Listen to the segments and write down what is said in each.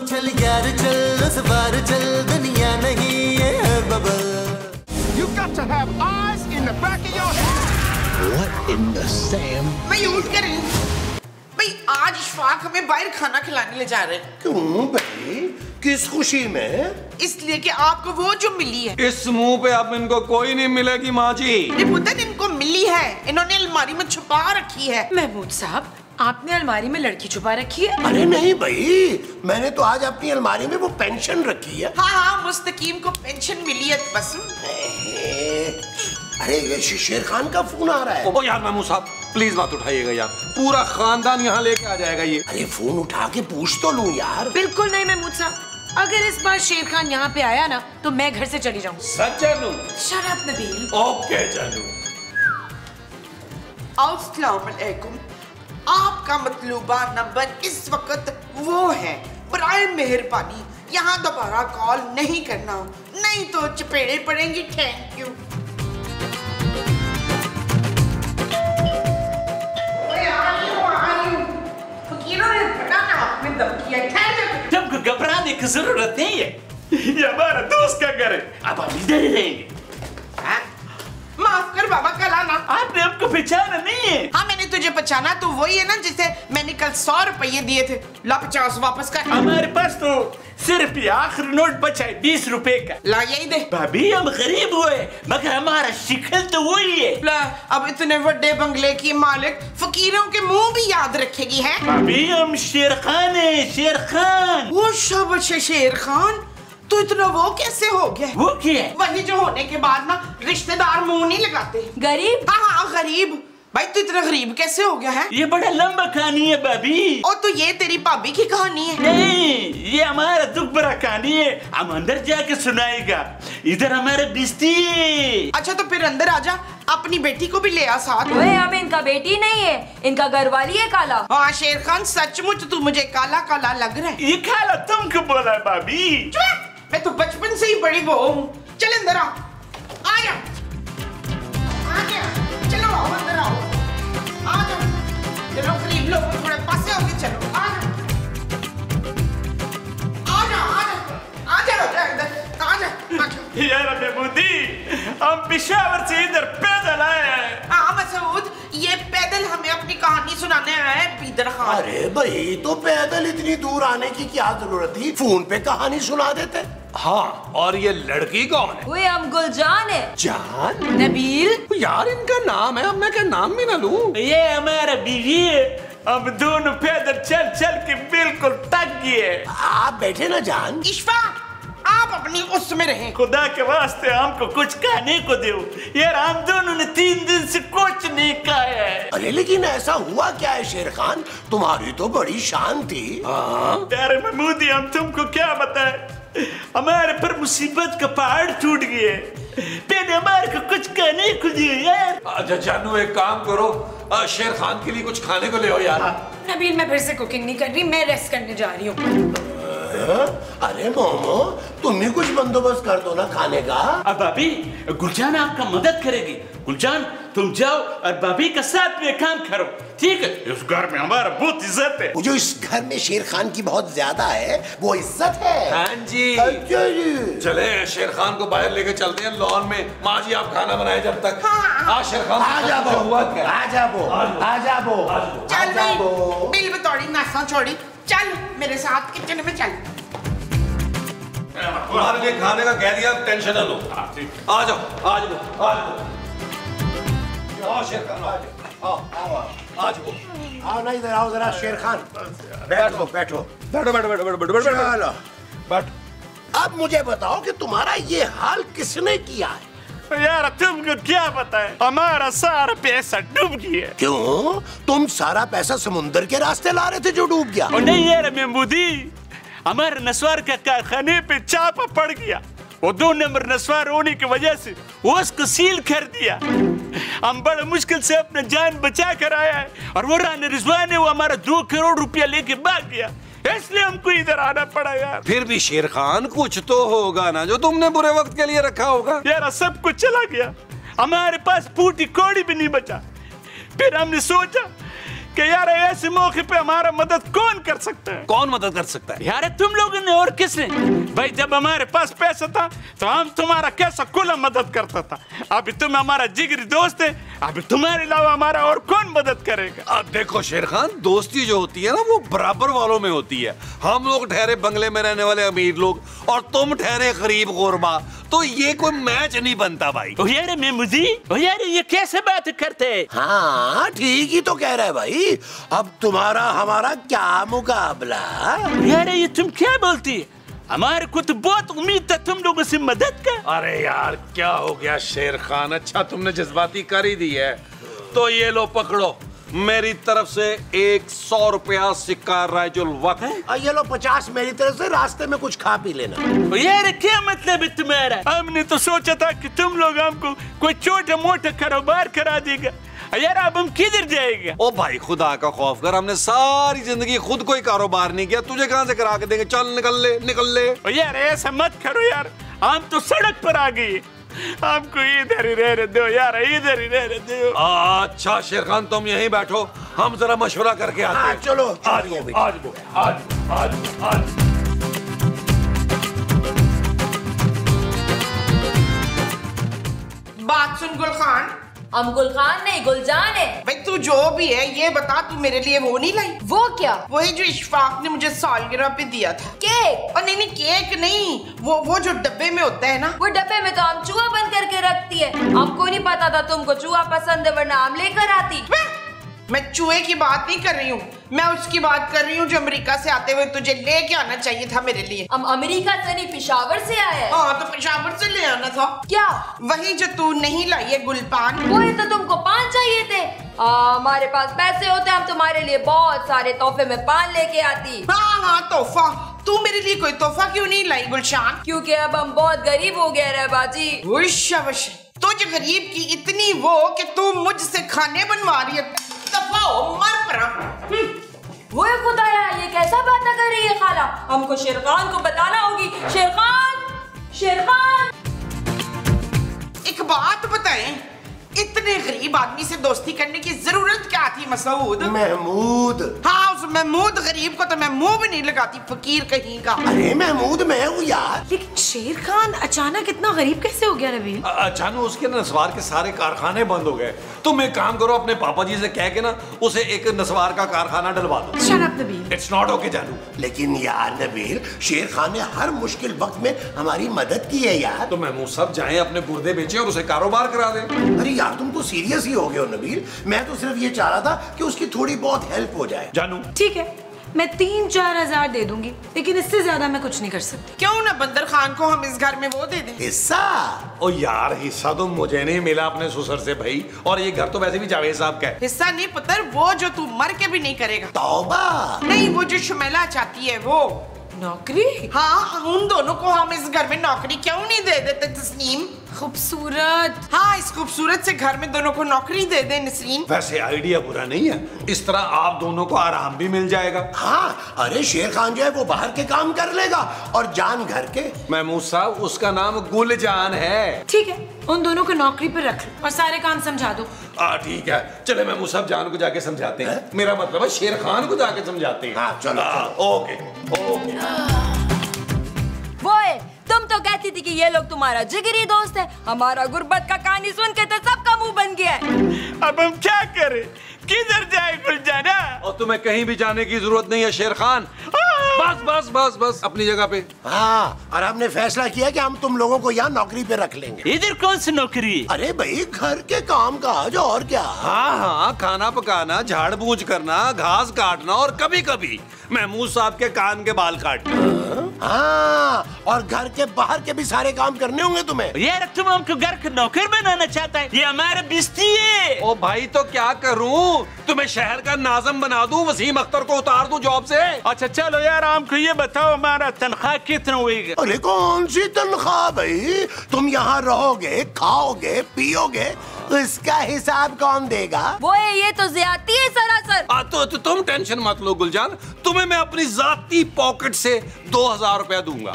चल यार चल उस बार चल दुनिया नहीं ये है bubble. You got to have eyes in the back of your head. What in the Sam? उठ कर। भाई आज इशफाक हमें बाहर खाना खिलाने ले जा रहे हैं। क्यों भाई? किस खुशी में? इसलिए कि आपको वो जो मिली है। इस मुँह पे अब इनको कोई नहीं मिलेगी माँ जी। पुत्र इनको मिली है। इन्होंने अलमारी में छुपा रखी है। महमूद साहब आपने अलमारी में लड़की छुपा रखी है? अरे नहीं भाई मैंने तो आज अपनी अलमारी में वो पेंशन रखी है। हाँ हाँ मुस्तकीम को पेंशन मिली है बस। अरे ये शेर खान का फ़ोन आ रहा है। ओ यार महमूद साहब प्लीज़ मत उठाइएगा यार। पूरा खानदान यहाँ लेके आ जाएगा ये। अरे फ़ोन उठा के पूछ तो लूँ यार। बिल्कुल नहीं महमूद साहब। अगर इस बार शेर खान यहाँ पे आया ना तो मैं घर से चली जाऊँ। सच जानू। शराब नबील। ओके जानू। अस्सलामुअलैकुम आपका मतलूबा नंबर इस वक्त वो है। बराए मेहरबानी यहाँ दोबारा कॉल नहीं करना। नहीं तो चपेड़े पड़ेंगी थैंक यू तुमको घबराने की ज़रूरत नहीं है। ये हमारा दोस्त का घर है अब हम इधर ही रहेंगे। माफ़ कर बाबा हमको पहचाना नहीं है। हाँ मैंने तुझे पहचाना तो वही है ना जिसे मैंने कल सौ रुपये दिए थे। ला पचास वापस कर। हमारे पास तो सिर्फ़ आखिरी नोट बचा है बीस रुपए का। ला यही दे। भाभी हम गरीब हुए मगर हमारा शिकल तो वही है। ला अब इतने बड़े बंगले की मालिक फकीरों के मुँह भी याद रखेगी है? भाभी हम शेर खान है शेर खान। वो शबश शेर खान? तो इतना वो कैसे हो गया? वो क्या है? वही जो होने के बाद ना रिश्तेदार मुँह नहीं लगाते। गरीब? हाँ हाँ गरीब। भाई तू इतना गरीब कैसे हो गया है? ये बड़ा लंबा कहानी है भाभी। और तो ये तेरी भाभी की कहानी है। नहीं ये हमारा दुख भरा कहानी है। हम अंदर जाके सुनाएगा। इधर हमारे बिस्ती। अच्छा तो फिर अंदर आजा अपनी बेटी को भी ले आ साथ। ओए अब इनका बेटी नहीं है। इनका घरवाली है काला। हाँ शेर खान सचमुच तू मुझे काला काला लग रहा है। ये खाला तुमको बोला है भाभी! मैं तो बचपन से ही बड़ी वो हूँ। चल अंदर आ आ जा। आ जा। चलो आओ अंदर आओ। आ जाओ चलो गरीब लोग थोड़े पासे होके चलो। आ जा। आ जा आ जा। आ जा बेटा आ जा यार हम पिशावर से इधर पैदल आए हैं। हाँ मसूद ये पैदल हमें अपनी कहानी सुनाने आया है बीदर खान। अरे भाई तो पैदल इतनी दूर आने की क्या ज़रूरत थी? फ़ोन पे कहानी सुना देते। हाँ और ये लड़की कौन है? ओए हम गुलजान है। जान? नबील? यार इनका नाम है अब मैं क्या नाम भी ना लूँ? ये हमारा बीवी है। हम दोनों पैदल चल चल के बिल्कुल थक गए आप बैठे ना जान। इश्फा आप अपनी उसमें रहें। खुदा के वास्ते हमको कुछ खाने को दो। यार हम दोनों ने तीन दिन से कुछ नहीं खाया है। अरे लेकिन ऐसा हुआ क्या है शेर खान? तुम्हारी तो बड़ी शान थी। यार महमूदी हम तुमको क्या बताए? हमारे पर मुसीबत का पहाड़ टूट गए मैंने हमारे को कुछ खाने को दिए यार। अच्छा जानू एक काम करो। शेर खान के लिए कुछ खाने को ले आओ यार। नबील मैं फिर से कुकिंग नहीं कर रही मैं रेस्ट करने जा रही हूँ। अरे मोमो तुम भी कुछ बंदोबस्त कर दो ना खाने का? अब भाभी गुलजान आपका मदद करेगी। गुलजान तुम जाओ और भाभी का साथ में काम करो ठीक है? इस घर में हमारा बहुत इज़्ज़त है। वो जो इस घर में शेर खान की बहुत ज़्यादा है वो इज़्ज़त है। हाँ जी। अच्छा जी। चले शेर खान को बाहर लेके चलते हैं लॉन में। माँ जी आप खाना बनाए जब तक। हाँ शेर खान आ जा वो हुआ क्या? आ जा वो आ जा वो चल बिल बतौड़ी नाश्ता छोड़ी। चल मेरे साथ किचन में चल। तुम्हारे खाने का कह दिया टेंशन ना लो। आ जाओ आ जाओ आ जाओ। आओ शेर खान आ जाओ। आओ आओ आओ, आ जाओ। आओ ना इधर आओ जरा शेर खान। बैठो बैठो। बैठो बैठो बैठो बैठो बैठो बैठो। बैठ। अब मुझे बताओ कि तुम्हारा ये हाल किसने किया है? यार तुमको क्या पता है हमारा सारा पैसा डूब गया। क्यों? तुम सारा पैसा समुंदर के रास्ते ला रहे थे जो डूब गया। और नहीं यार महमूदी हमारे नस्वार के कारखाने पे चापा पड़ गया। वो दो नंबर नस्वार होने की वजह से वो उसको सील कर दिया। हम बड़े मुश्किल से अपना जान बचा कर आया है और वो रानी रिजवान है वो हमारा दो करोड़ रुपया लेके भाग गया। इसलिए हमको इधर आना पड़ा यार। फिर भी शेर खान कुछ तो होगा ना जो तुमने बुरे वक्त के लिए रखा होगा। यार सब कुछ चला गया। हमारे पास पूटी कौड़ी भी नहीं बचा। फिर हमने सोचा कि यार ऐसे मौके पे हमारा मदद कौन कर सकता है? कौन मदद कर सकता है? यार तुम लोगों ने और किसने भाई जब हमारे पास पैसा था तो हम तुम्हारा कैसा कुला मदद करता था? अभी तुम हमारा जिगरी दोस्त है अभी तुम्हारे अलावा हमारा और कौन मदद करेगा? अब देखो शेर खान दोस्ती जो होती है ना वो बराबर वालों में होती है। हम लोग ठहरे बंगले में रहने वाले अमीर लोग और तुम ठहरे गरीब गोरबा। तो ये कोई मैच नहीं बनता भाई। ओ यार मैं ओ यार ये कैसे बात करते? हाँ ठीक ही तो कह रहा है भाई। अब तुम्हारा हमारा क्या मुकाबला? यार ये तुम क्या बोलती? है हमारे को तो बहुत उम्मीद था तुम लोगों से मदद का अरे यार क्या हो गया शेर खान? अच्छा तुमने जज्बाती कर ही दी है। तो ये लो पकड़ो। मेरी तरफ़ से एक सौ रुपया सिक्का राजुल वक्त। आ, ये लो पचास मेरी तरफ़ से रास्ते में कुछ खा पी लेना। ओ यार क्या मतलब है तुम्हारा हमने तो सोचा था कि तुम लोग हमको कोई छोटा मोटा कारोबार करा देगा। यार अब हम किधर जाएगा? ओ भाई खुदा का खौफ कर हमने सारी ज़िंदगी खुद कोई कारोबार नहीं किया। तुझे कहाँ से करा के देंगे? चल निकल ले निकल ले। यार ऐसा मत करो यार। हम तो सड़क पर आ गए। हमको इधर ही रहने दो यार इधर ही रहने दो। अच्छा शेर खान तुम यहीं बैठो। हम जरा मशवरा करके आते हाँ, हैं चलो आज। आज वो आज आज आज बात सुन गुल खान हम गुलखान नहीं गुलजान है। भाई तू जो भी है ये बता तू मेरे लिए वो नहीं लाई? वो क्या? वही जो इशफाक ने मुझे सालगिरह पे दिया था। केक? और नहीं नहीं केक नहीं वो वो जो डब्बे में होता है ना? वो डब्बे में तो हम चूहा बंद करके रखती है। आपको नहीं पता था तुमको चूहा पसंद है वरना हम लेकर आती। मैं- मैं चूहे की बात नहीं कर रही हूँ। मैं उसकी बात कर रही हूँ जो अमेरिका से आते हुए तुझे लेके आना चाहिए था मेरे लिए। हम अमेरिका से नहीं पिशावर से आए हैं। हाँ तो पेशावर से ले आना था। क्या? वही जो तू नहीं लाई है गुलपान। वो तो तुमको पान चाहिए थे। हमारे पास पैसे होते हम तुम्हारे लिए बहुत सारे तोहफे में पान लेके आती। हाँ हाँ तोहफा। तू मेरे लिए कोई तोहफा क्यों नहीं लाई गुलशान? क्योंकि अब हम बहुत गरीब हो गए रे बाजी। वुश तुझ गरीब की इतनी वो कि तू मुझसे खाने बनवा रही है। दफ़ा हो मर परा वो खुदाया ये कैसा बात कर रही है खाला? हमको शेरखान को बताना होगी। शेरखान शेरखान। एक बात बताएँ इतने गरीब आदमी से दोस्ती करने की ज़रूरत क्या थी मसूद? महमूद। हाँ उस महमूद गरीब को तो मैं मुँह भी नहीं लगाती फकीर कहीं का। अरे महमूद मैं हूँ यार। लेकिन शेर खान अचानक इतना गरीब कैसे हो गया नबील अचानक उसके नसवार के सारे कारखाने बंद हो गए। तुम एक काम करो अपने पापा जी से कह के ना उसे एक नसवार का कारखाना डलवा दो। शराब नबील इट्स नॉट ओके जानू लेकिन यार नबील शेर खान ने हर मुश्किल वक्त में हमारी मदद की है यार। तो महमूद साहब जाए अपने गुर्दे बेचे और उसे कारोबार करा दे। अरे यार तुम तो सीरियस ही हो गए हो नबील। मैं तो सिर्फ़ ये चाह रहा था कि उसकी थोड़ी बहुत हेल्प हो जाए। जानू। ठीक है। मैं तीन चार हज़ार दे दूँगी लेकिन इससे ज़्यादा मैं कुछ नहीं कर सकती। क्यों ना बंदर खान को हम इस घर में वो दे दें? हिस्सा? ओ यार हिस्सा तो मुझे नहीं मिला अपने सुसर से भाई और ये घर तो वैसे भी जावेद साहब का है। हिस्सा नहीं पुत्र वो जो तू मर के भी नहीं करेगा। तौबा? नहीं वो जो शुमेला चाहती है वो। नौकरी? हाँ उन दोनों को हम इस घर में नौकरी क्यों नहीं दे देते तस्नीम? खूबसूरत। हाँ इस खूबसूरत से घर में दोनों को नौकरी दे दे नसरीन। वैसे आइडिया बुरा नहीं है। इस तरह आप दोनों को आराम भी मिल जाएगा। हाँ अरे शेर खान जो है वो बाहर के काम कर लेगा और जान घर के। महमूद साहब उसका नाम गुलजान है। ठीक है उन दोनों को नौकरी पर रख लो और सारे काम समझा दो। आ ठीक है। चले महमूद साहब जान को जाके समझाते हैं। मेरा मतलब है शेर खान को जाके समझाते हैं। हाँ, चलो, हाँ, ओके ओके। है तुम तो कहती थी कि ये लोग तुम्हारा जिगरी दोस्त है। हमारा गुर्बत का कहानी सुन के तो सबका मुँह बन गया है। अब हम क्या करें? किधर जाए गुलजाना और तुम्हें कहीं भी जाने की ज़रूरत नहीं है शेर खान। बस बस बस बस अपनी जगह पे। हाँ और हमने फैसला किया कि हम तुम लोगों को यहाँ नौकरी पे रख लेंगे। इधर कौन सी नौकरी? अरे भाई घर के काम काज और क्या? हाँ हाँ खाना पकाना झाड़ बूझ करना घास काटना और कभी कभी महमूद साहब के कान के बाल काटना हाँ और घर के बाहर के भी सारे काम करने होंगे तुम्हें। यार तुम हमको घर का नौकर बनाना चाहता है। ये हमारा बिस्ती है। ओ भाई तो क्या करूँ? तुम्हें शहर का नाजम बना दूँ वसीम अख्तर को उतार दूँ जॉब से? अच्छा चलो यार हमको ये बताओ हमारा तनख्वाह कितना हुई? अरे कौन सी तनख्वाह भाई? तुम यहाँ रहोगे खाओगे पियोगे उसका हिसाब कौन देगा? वो है ये तो ज्यादती है सरासर। आ, तो, तो तुम टेंशन मत लो गुलजान। तुम्हें मैं अपनी जाती पॉकेट से दो हज़ार रुपया दूँगा।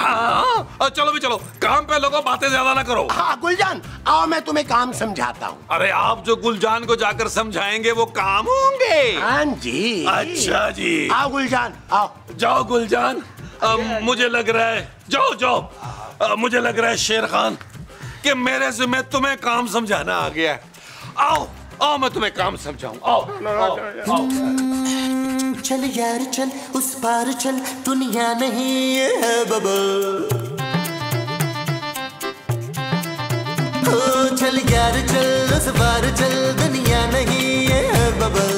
हाँ चलो भी चलो काम पे लोगो बातें ज़्यादा ना करो। हाँ गुलजान आओ मैं तुम्हें काम समझाता हूँ। अरे आप जो गुलजान को जाकर समझाएँगे वो काम होंगे। हाँ जी। अच्छा जी। आओ गुलजान आओ। जाओ गुलजान। आ, मुझे लग रहा है जाओ जाओ। आ, मुझे लग रहा है शेर खान कि मेरे से मैं तुम्हें काम समझाना आ गया है। आओ आओ मैं तुम्हें काम समझाऊं। आओ, आओ, आओ। चल यार चल उस पार चल दुनिया नहीं ये है बबल चल यार चल उस पार चल दुनिया नहीं ये है बबल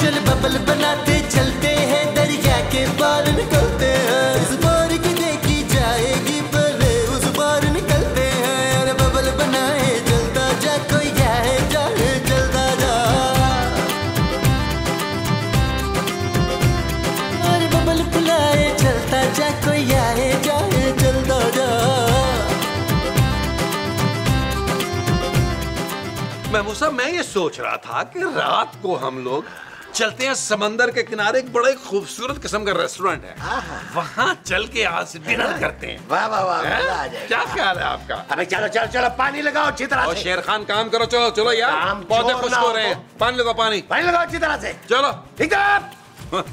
चल बबल बनाते चलते हैं दरिया के पार निकलते साहब मैं ये सोच रहा था कि रात को हम लोग चलते हैं समंदर के किनारे एक बड़ा खूबसूरत किस्म का रेस्टोरेंट है। वहाँ चल के आज डिनर करते हैं। वाह वाह वाह हैं? क्या ख्याल है आपका? अबे चलो चलो चलो पानी लगाओ अच्छी तरह से। शेर खान काम करो चलो चलो यार। पौधे खुश हो रहे हैं पानी लगाओ पानी। पानी लगाओ अच्छी तरह से। चलो। ठीक है।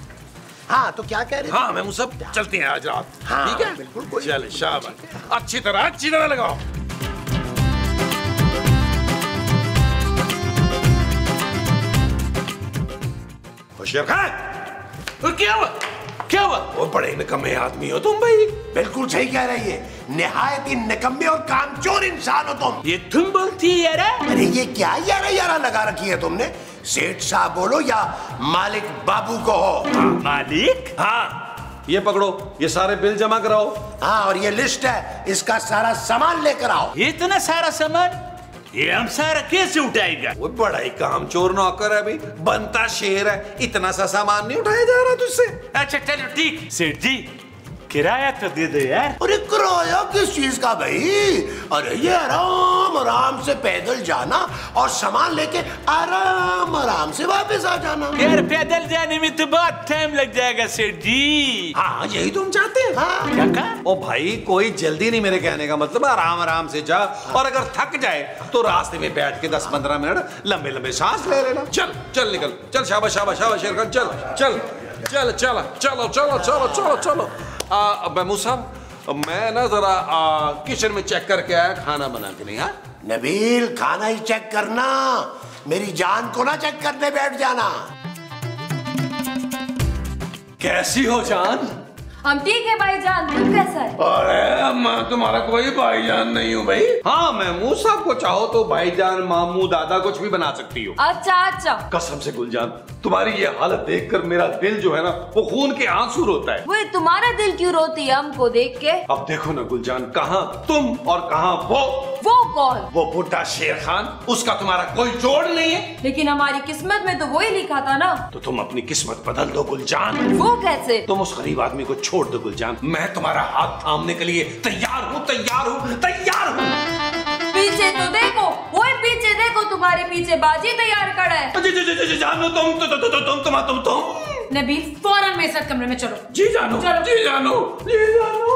हाँ तो क्या कह रहे थे? हाँ मैं सब चलते हैं आज रात। हाँ, ठीक है? बिल्कुल, चले शाबाश। अच्छी तरह अच्छी तरह लगाओ। ओ शेर खान और क्या हुआ? क्या हुआ? वो बड़े निकम्मे आदमी हो तुम भाई। बिल्कुल सही कह रही है निहायत ही निकम्मे और कामचोर इंसान हो तुम। ये तुम बोलती है यार अरे ये क्या यारा यारा लगा रखी है तुमने? सेठ साहब बोलो या मालिक बाबू को हो। मालिक? हाँ। ये पकड़ो ये सारे बिल जमा कराओ। हाँ और ये लिस्ट है इसका सारा सामान लेकर आओ। इतना सारा सामान? ये हम सारा कैसे उठाएगा? वो बड़ा ही काम चोर नौकर है भाई बनता शेर है। इतना सा सामान नहीं उठाया जा रहा तुझसे। अच्छा चलो ठीक। सेठ जी किराया तो दे दो यार। अरे किराया किस चीज़ का भाई? अरे ये आराम आराम से पैदल जाना और सामान लेके आराम आराम से वापस आ जाना। यार पैदल जाने में तो बहुत टाइम लग जाएगा सेठ जी। हाँ यही तुम चाहते हैं? हाँ। क्या कहा? ओ भाई कोई जल्दी नहीं मेरे कहने का मतलब। आराम आराम से जा और अगर थक जाए तो रास्ते में बैठ के 10-15 मिनट लंबे लंबे सांस ले लेना। चल चल निकल। चल शाबाश शाबाश शाबाश शेर चल चल। चल चलो चलो चलो चलो चलो चलो। आ, महमूद साहब मैं ना जरा किचन में चेक करके आया खाना बना के नहीं हाँ? नबील खाना ही चेक करना। मेरी जान को ना चेक करने बैठ जाना। कैसी हो जान? हम ठीक है भाईजान तुम कैसा है अरे मैं तुम्हारा कोई भाईजान नहीं हूँ भाई। हाँ महमूद साहब को चाहो तो भाईजान मामू दादा कुछ भी बना सकती हो। अच्छा अच्छा। कसम से गुलजान तुम्हारी ये हालत देखकर मेरा दिल जो है ना वो खून के आँसू रोता है। वो तुम्हारा दिल क्यों रोती है हमको देख के? अब देखो ना गुलजान कहाँ तुम और कहाँ वो? वो कौन? वो बुढ़ा शेर खान उसका तुम्हारा कोई जोड़ नहीं है। लेकिन हमारी किस्मत में तो वही लिखा था ना। तो तुम अपनी किस्मत बदल दो गुलजान। वो कैसे? तुम उस गरीब आदमी को छोड़ दो गुलजान। मैं तुम्हारा हाथ थामने के लिए तैयार हूँ तैयार हूँ तैयार हूँ। पीछे तो देखो वो देखो तुम्हारे पीछे बाजी तैयार खड़ा है। जी जी जी जी जानो तुम तुम तुम तुम तुम तुम तुम तुम। नबील फ़ौरन मेरे साथ कमरे में चलो। जी जानो चलो। जी जानो जी जानो।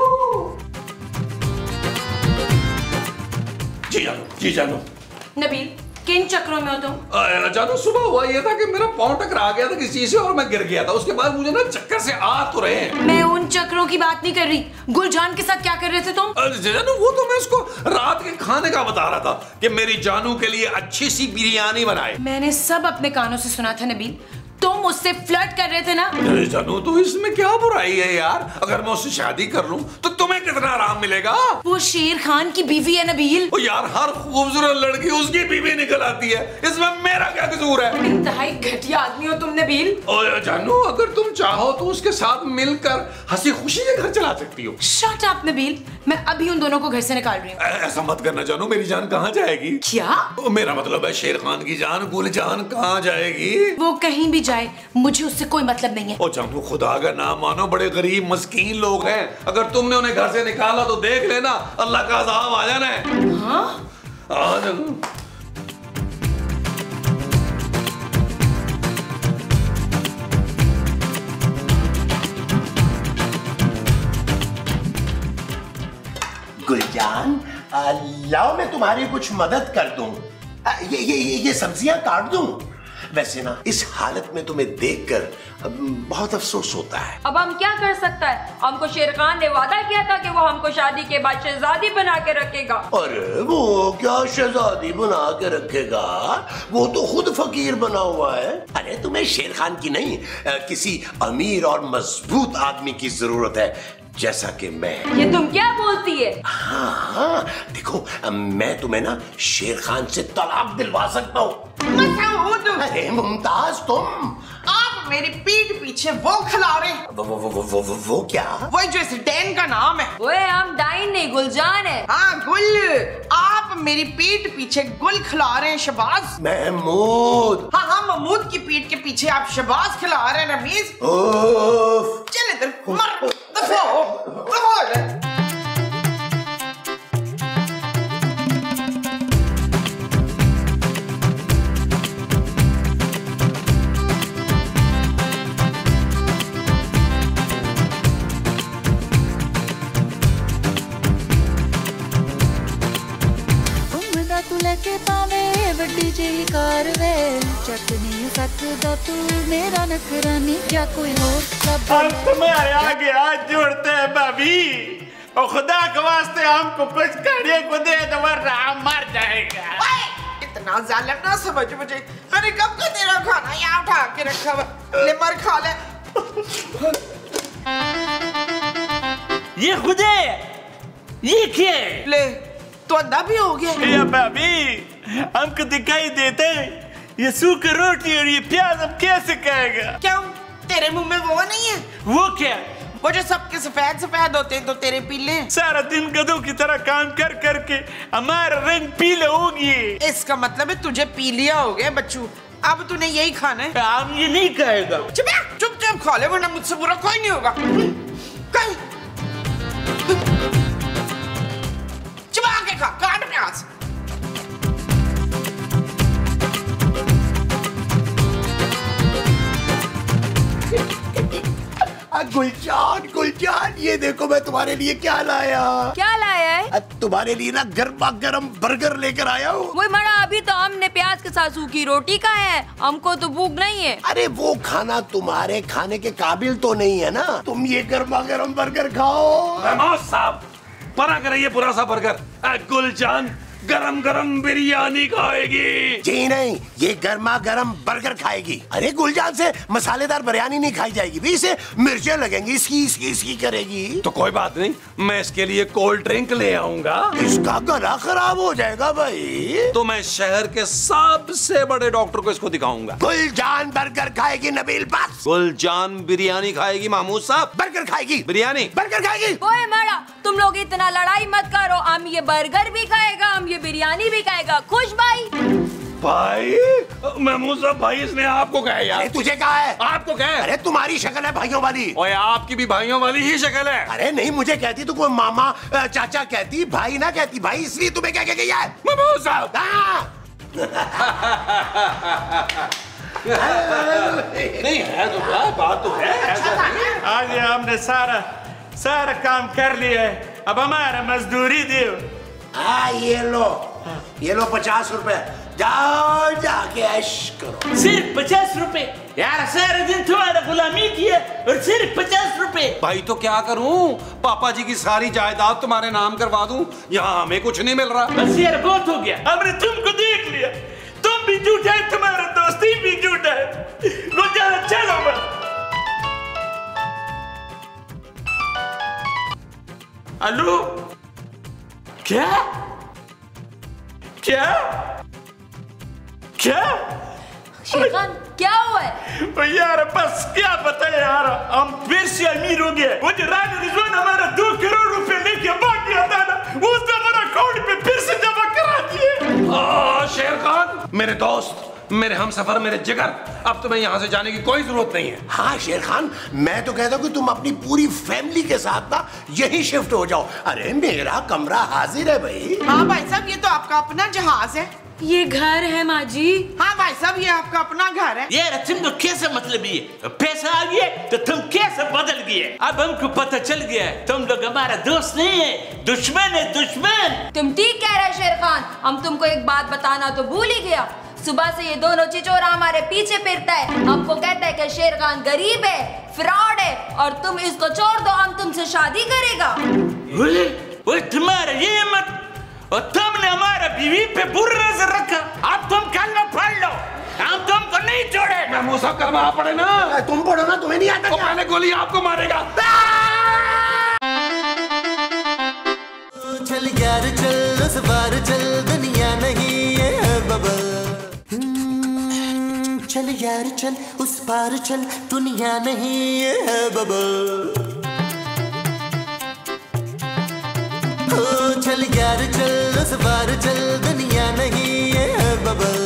जी जानो जी जानो। नबील किन चक्रों में हो तुम? जानो सुबह हुआ ये था कि मेरा पाँव टकरा गया था किसी चीज़ से और मैं गिर गया था। उसके बाद मुझे ना चक्कर से आ तो रहे हैं। मैं उन चक्रों की बात नहीं कर रही। गुलजान के साथ क्या कर रहे थे तुम? जानू वो तो मैं उसको रात के खाने का बता रहा था कि मेरी जानू के लिए अच्छी सी बिरयानी बनाए। मैंने सब अपने कानों से सुना था नबील। तुम उससे फ्लर्ट कर रहे थे ना? जानू तो इसमें क्या बुराई है यार? अगर मैं उससे शादी कर लूँ तो तुम्हें कितना आराम मिलेगा? वो शेर खान की बीवी है नबील। ओ यार हर खूबसूरत लड़की उसकी बीवी निकल आती है। इसमें मेरा क्या कसूर है? इंतहाई घटिया आदमी हो तुम नबील। जानू अगर तुम चाहो तो उसके साथ मिलकर हँसी खुशी से घर चला सकती हो। Shut up Nabeel. मैं अभी उन दोनों को घर से निकाल रही हूँ। ऐसा मत करना जानू मेरी जान कहाँ जाएगी? क्या? मेरा मतलब है शेर खान की जान गुल जान कहाँ जाएगी? वो कहीं भी जाए मुझे उससे कोई मतलब नहीं है। ओ जानू खुदा का नाम मानो बड़े गरीब मस्किन लोग हैं। अगर तुमने उन्हें घर से निकाला तो देख लेना अल्लाह का अजाब आ जाना है। हाँ? आ जानू आ, लाओ मैं तुम्हारी कुछ मदद कर दूँ। आ, ये ये ये, ये सब्ज़ियाँ काट दूँ? वैसे ना इस हालत में तुम्हें देखकर बहुत अफसोस होता है। अब हम क्या कर सकता है? हमको शेर खान ने वादा किया था कि वो हमको शादी के बाद शहजादी बना के रखेगा। अरे वो क्या शहजादी बना के रखेगा? वो तो खुद फकीर बना हुआ है। अरे तुम्हें शेर खान की नहीं किसी अमीर और मज़बूत आदमी की ज़रूरत है। जैसा कि मैं। ये तुम क्या बोलती है? हाँ हाँ देखो मैं तुम्हें ना शेर खान से तलाक दिलवा सकता हूँ। मुमताज़ तुम आप मेरी पीठ पीछे वो खिलारे। वो वो वो वो, वो, वो, वो क्या? वो जो इस डैन का नाम है। ओए हम डाइन नहीं गुलजान है। हाँ गुल। आप मेरी पीठ पीछे गुल खिला रहे हैं शबाज। महमूद। हाँ हाँ महमूद की पीठ के पीछे आप शबाज खिला रहे हैं रमीज उफ, चल इधर मर। दफ़ा। हो दफ़ा मेरा नखरा नहीं क्या कोई और सब अब तुम्हारे आगे हाथ जुड़ते हैं भाभी। और खुदा के वास्ते हमको कुछ करने को दे तो वरना हम मर जाएगा। इतना जालिम ना समझ मुझे। मैंने कब का तेरा खाना यहाँ उठा के रखा हुआ? ले मर खा ले। ये खुदे ये क्या? ले तो अंधा भी हो गया। ये भाभी हमको दिखाई देते हैं। ये सूखी रोटी और ये प्याज हम कैसे खाएगा? क्यों? तेरे मुँह में वो नहीं है? वो क्या? वो जो सबके सफ़ेद सफ़ेद होते हैं तो तेरे पीले सारा दिन गधों की तरह काम कर करके हमारा रंग पीला हो गया। इसका मतलब है तुझे पी लिया हो गया बच्चू। अब तूने यही खाना है। हम ये नहीं खाएगा। चुप चुपचाप खा ले वरना मुझसे बुरा कोई नहीं होगा। कहीं चबा के खा गुलजान गुलजान ये देखो मैं तुम्हारे लिए क्या लाया। क्या लाया है? तुम्हारे लिए ना गर्मा गर्म बर्गर लेकर आया हूँ। वो मड़ा अभी तो हमने प्याज के साथ सूखी रोटी का है। हमको तो भूख नहीं है। अरे वो खाना तुम्हारे खाने के काबिल तो नहीं है ना। तुम ये गर्मा गर्म बर्गर खाओ। साहब बना कर ये बुरा सा बर्गर ए, गुलजान गरम गरम बिरयानी खाएगी। जी नहीं ये गर्मा गर्म बर्गर खाएगी। अरे गुलजान से मसालेदार बिरयानी नहीं खाई जाएगी भी इसे मिर्चें लगेंगी इसकी इसकी इसकी करेगी। तो कोई बात नहीं मैं इसके लिए कोल्ड ड्रिंक ले आऊँगा। इसका गला खराब हो जाएगा भाई। तो मैं शहर के सबसे बड़े डॉक्टर को इसको दिखाऊँगा। गुलजान बर्गर खाएगी नबील बस गुलजान बिरयानी खाएगी महमूद साहब। बर्गर खाएगी। बिरयानी। बर्गर खाएगी। ओए मड़ा तुम लोग इतना लड़ाई मत करो हम ये बर्गर भी खाएगा हम ये बिरयानी भी खाएगा। खुश भाई। भाई महमूद साहब भाई इसने आपको कहा अरे यार। तुझे कहा है? आपको कहा है? अरे तुम्हारी शक्ल है भाइयों वाली। ओए आपकी भी भाइयों वाली ही शक्ल है। अरे नहीं मुझे कहती तो कोई मामा चाचा कहती भाई ना कहती। भाई इसलिए तुम्हें क्या कह गई है? महमूद साहब। हाँ। नहीं है तो क्या? बात तो है है। आज हमने सारा सारा काम कर लिया है। अब हमारा मजदूरी दो हाँ ये लो। ये लो पचास रुपए। जाओ जाके ऐश करो। सिर्फ़ पचास रुपए। यार सारा दिन तुम्हारा गुलामी किया और सिर्फ़ पचास रुपए। भाई तो क्या करूँ? पापा जी की सारी जायदाद तुम्हारे नाम करवा दूँ? यहाँ हमें कुछ नहीं मिल रहा। बस यार बहुत हो गया। हमने तुमको देख लिया। तुम भी झूठा है तुम्हारा दोस्ती भी झूठा है। गुजारा चलो बस हेलो क्या? क्या? क्या? शेखान क्या हुआ है? यार बस क्या बताए यार हम फिर से अमीर हो गए। वो राज रिजवान हमारा दो करोड़ रुपए लेके भाग गया था। ना वो उसने हमारा अकाउंट पे फिर से जमा करा दिए। शेर खान मेरे दोस्त मेरे हम सफ़र मेरे जिगर। अब तुम्हें यहाँ से जाने की कोई ज़रूरत नहीं है। हाँ शेर खान मैं तो कहता हूँ कि तुम अपनी पूरी फैमिली के साथ ना यही शिफ्ट हो जाओ। अरे मेरा कमरा हाजिर है भाई। हाँ भाई साहब ये तो आपका अपना जहाज़ है। ये घर है माँ जी हाँ भाई साहब ये आपका अपना घर है। ये तुमको कैसे मतलब ये? पैसा आ गया तो तुम कैसे बदल गए? अब हमको पता चल गया है, तुम लोग हमारा दोस्त नहीं है। दुश्मन है दुश्मन। तुम ठीक कह रहे शेर खान। हम तुमको एक बात बताना तो भूल ही गया। सुबह से ये दोनों चिचोरा हमारे पीछे फिरता है। हमको कहता है कि शेर खान गरीब है फ्रॉड है और तुम इसको छोड़ दो हम तुमसे शादी करेगा। तुम्हारा ये मत। और तुमने हमारा बीवी पे बुरी नज़र रखा। अब तुम कलमा पढ़ लो। हम तुमको नहीं छोड़े मैं मुँह सब करवा पड़े ना। तुम पढ़ो ना तुम्हें नहीं आता तो क्या? गोली आपको मारेगा। चल यार चल उस बार चल दुनिया नहीं है बबल। चल यार चल, उस पार चल, दुनिया नहीं ये है बबल ओ चल यार चल, उस बार चल, दुनिया नहीं ये है बबल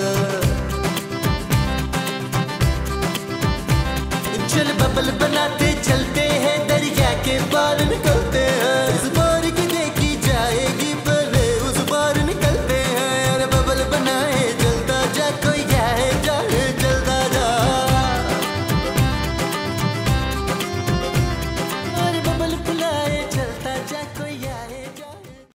चल बबल बनाते चलते हैं दरिया के पार।